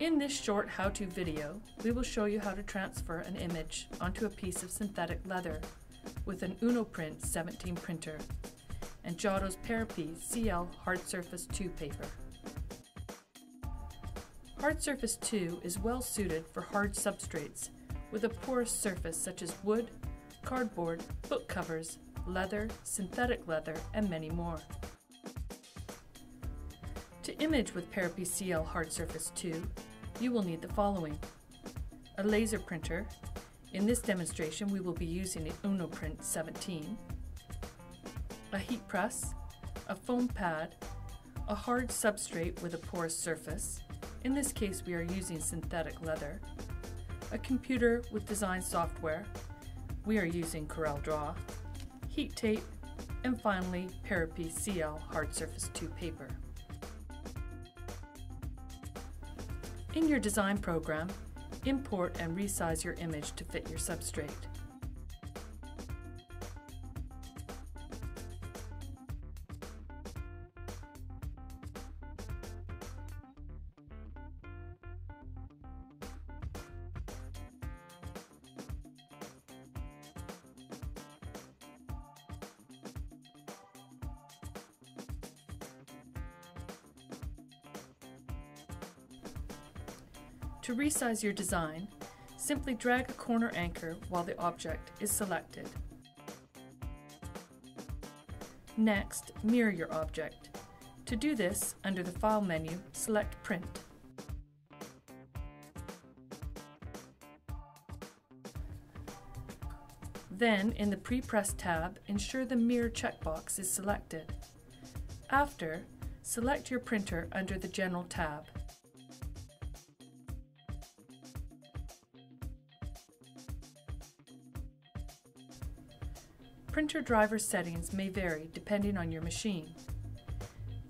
In this short how-to video, we will show you how to transfer an image onto a piece of synthetic leather with an UnoPrint 17 printer and Joto's Paropy CL Hard Surface 2 paper. Hard Surface 2 is well suited for hard substrates with a porous surface such as wood, cardboard, book covers, leather, synthetic leather, and many more. To image with Paropy CL Hard Surface 2, you will need the following. A laser printer. In this demonstration, we will be using the UnoPrint 17. A heat press, a foam pad, a hard substrate with a porous surface. In this case, we are using synthetic leather. A computer with design software. We are using CorelDRAW. Heat tape, and finally, Paropy CL Hard Surface 2 paper. In your design program, import and resize your image to fit your substrate. To resize your design, simply drag a corner anchor while the object is selected. Next, mirror your object. To do this, under the File menu, select Print. Then, in the Pre-Press tab, ensure the Mirror checkbox is selected. After, select your printer under the General tab. Printer driver settings may vary depending on your machine.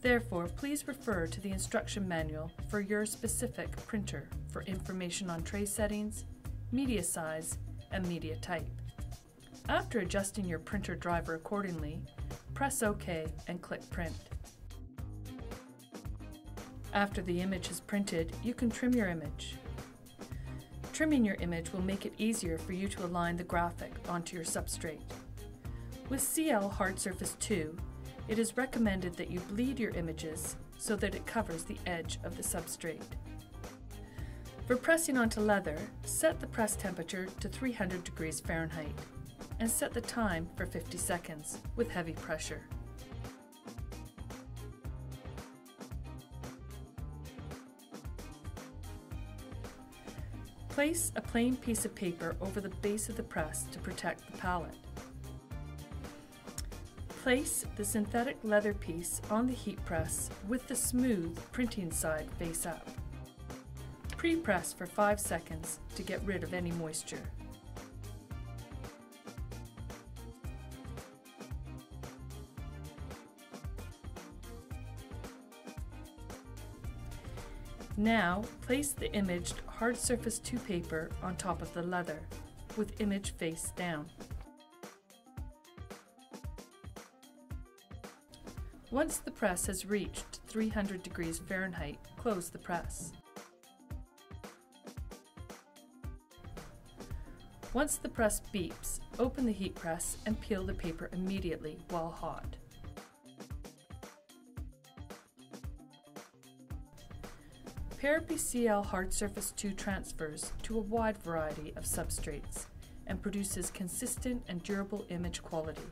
Therefore, please refer to the instruction manual for your specific printer for information on tray settings, media size, and media type. After adjusting your printer driver accordingly, press OK and click Print. After the image is printed, you can trim your image. Trimming your image will make it easier for you to align the graphic onto your substrate. With CL Hard Surface 2, it is recommended that you bleed your images so that it covers the edge of the substrate. For pressing onto leather, set the press temperature to 300 degrees Fahrenheit and set the time for 50 seconds with heavy pressure. Place a plain piece of paper over the base of the press to protect the pallet. Place the synthetic leather piece on the heat press with the smooth printing side face up. Pre-press for 5 seconds to get rid of any moisture. Now, place the imaged hard surface 2 paper on top of the leather, with image face down. Once the press has reached 300 degrees Fahrenheit, close the press. Once the press beeps, open the heat press and peel the paper immediately while hot. Paropy CL Hard Surface 2 transfers to a wide variety of substrates and produces consistent and durable image quality.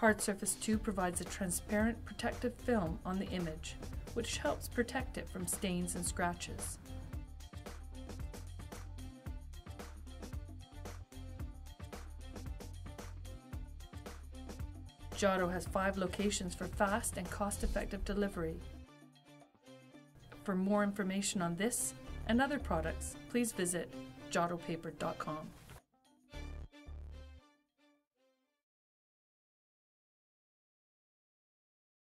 Hard Surface 2 provides a transparent protective film on the image, which helps protect it from stains and scratches. Joto has five locations for fast and cost-effective delivery. For more information on this and other products, please visit jotopaper.com.